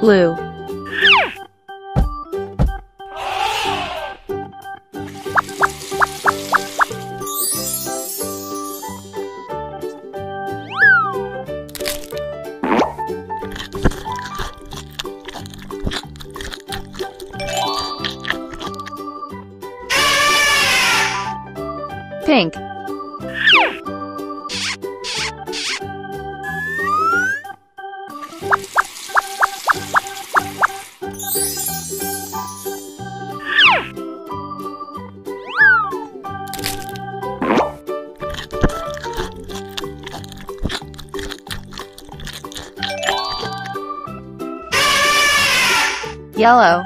blue, pink, yellow,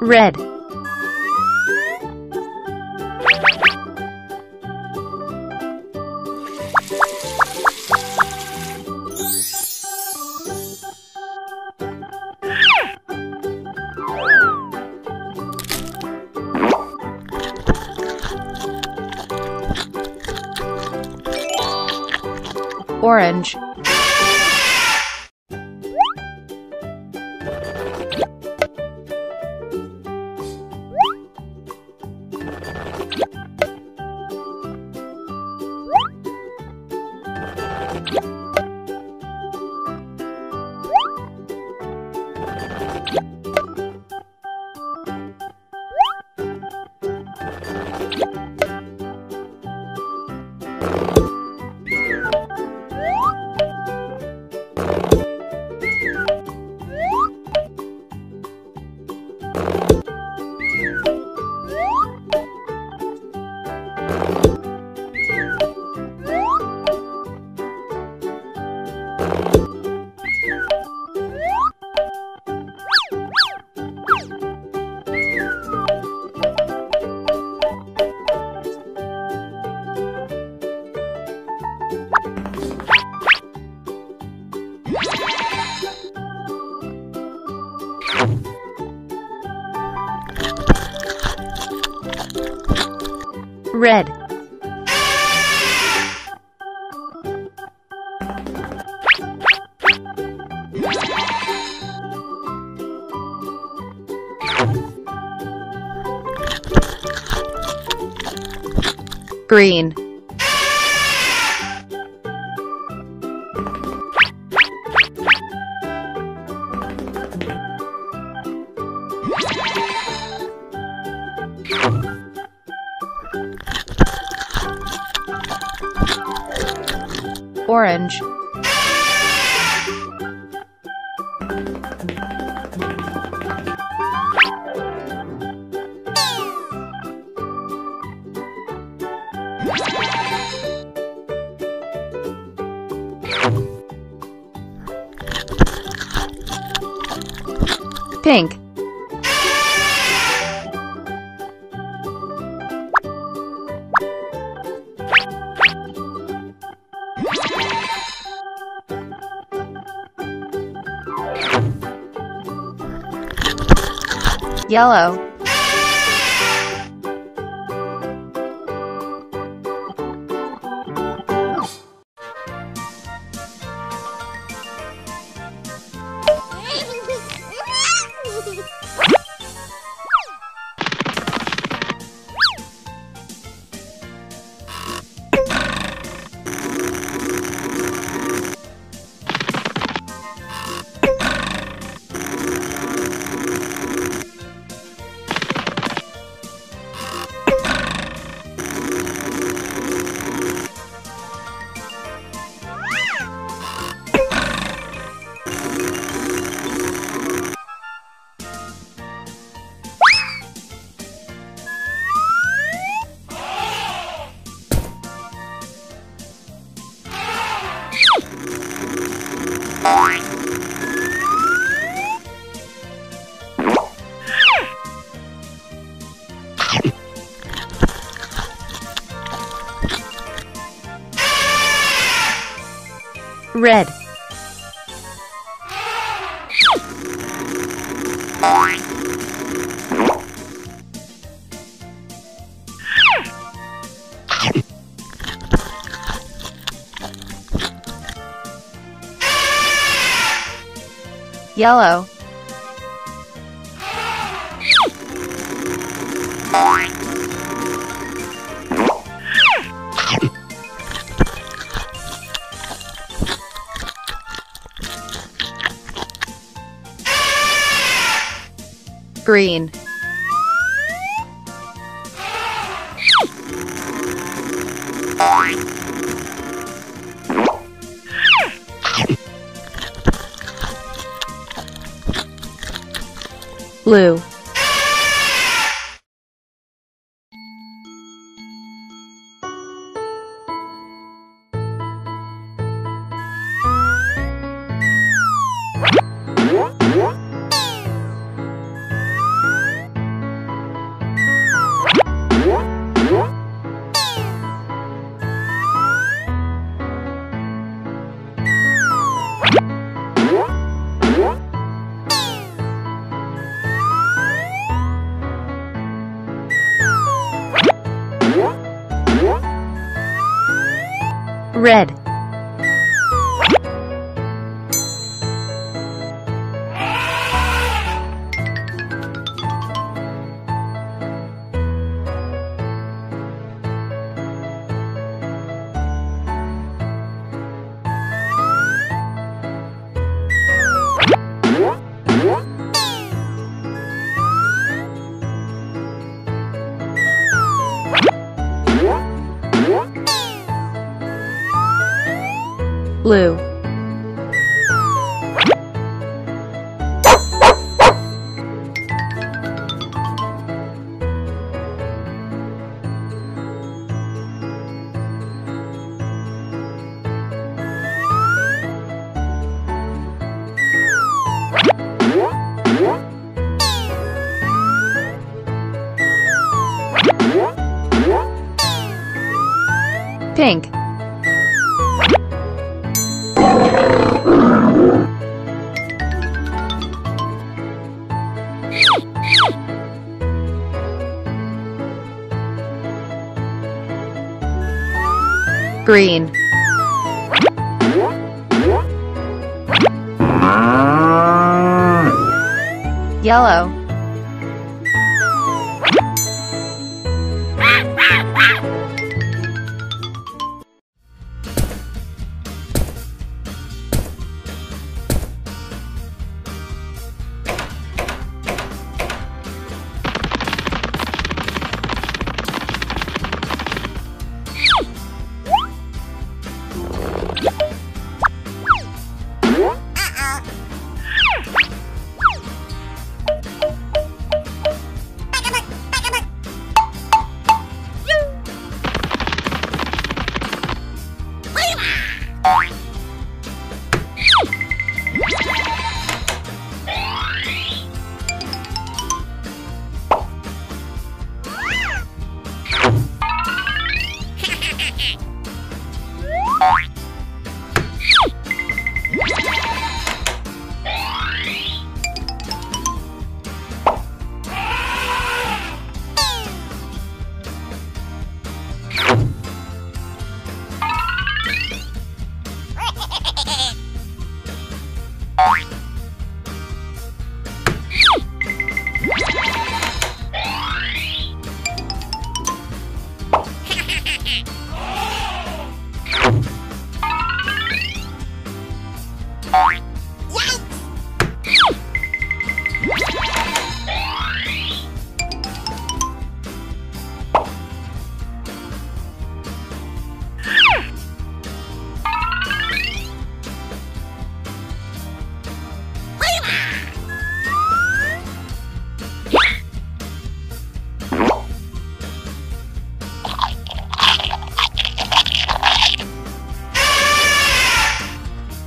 red, orange, red, green, orange, pink, yellow, red, yellow, green, blue, red, blue, green, yellow,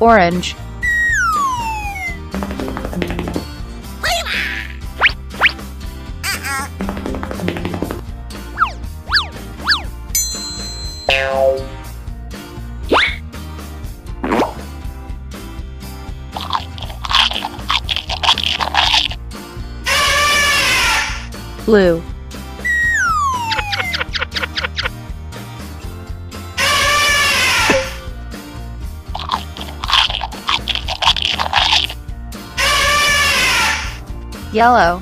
orange, blue, yellow,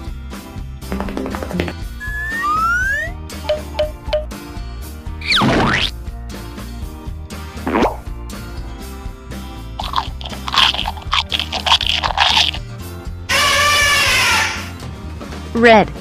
red,